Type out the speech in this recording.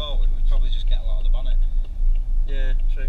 forward, we'd probably just get a lot of the bonnet. Yeah, true.